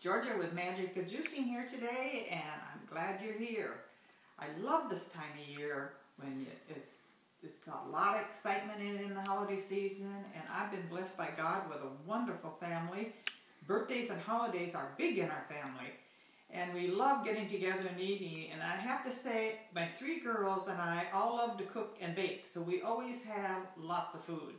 Georgia with Magic of Juicing here today, and I'm glad you're here. I love this time of year when it's it's got a lot of excitement in in the holiday season, and I've been blessed by God with a wonderful family. Birthdays and holidays are big in our family, and we love getting together and eating. And I have to say, my three girls and I all love to cook and bake, so we always have lots of food.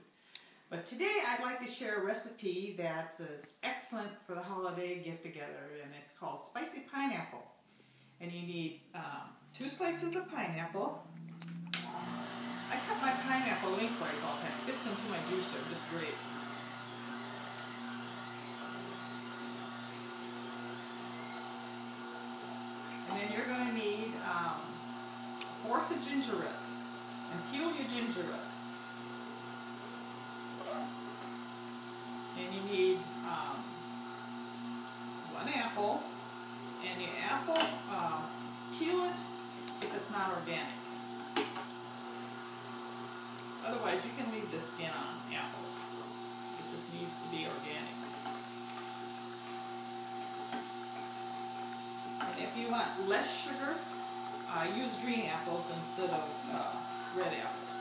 But today I'd like to share a recipe that is excellent for the holiday get together and it's called spicy pineapple. And you need um, two slices of pineapple. I cut my pineapple lengthwise all the time. It fits into my juicer just great. And then you're going to need um, a fourth of ginger root. And peel your ginger root. And you need um, one apple, and the apple, uh, peel it if it's not organic. Otherwise, you can leave the skin on apples. It just needs to be organic. And if you want less sugar, uh, use green apples instead of uh, red apples.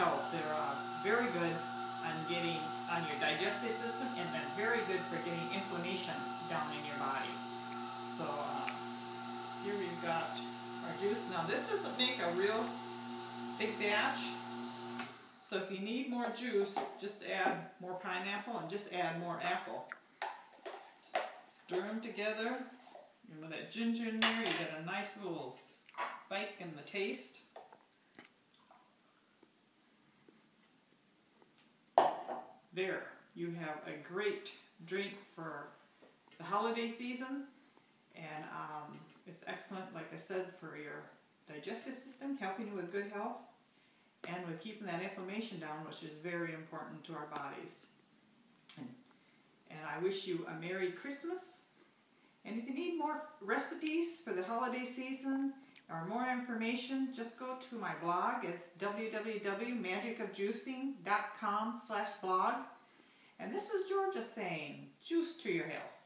Health. They're uh, very good on getting on your digestive system and then very good for getting inflammation down in your body. So uh, here we've got our juice. Now this doesn't make a real big batch. So if you need more juice, just add more pineapple and just add more apple. Stir them together. And with that ginger in there, you get a nice little spike in the taste. There, you have a great drink for the holiday season, and um, it's excellent, like I said, for your digestive system, helping you with good health, and with keeping that inflammation down, which is very important to our bodies. And, and I wish you a Merry Christmas. And if you need more recipes for the holiday season or more information, just go to my blog. It's www.magicofjuicing.com slash blog. And this is Georgia saying, juice to your health.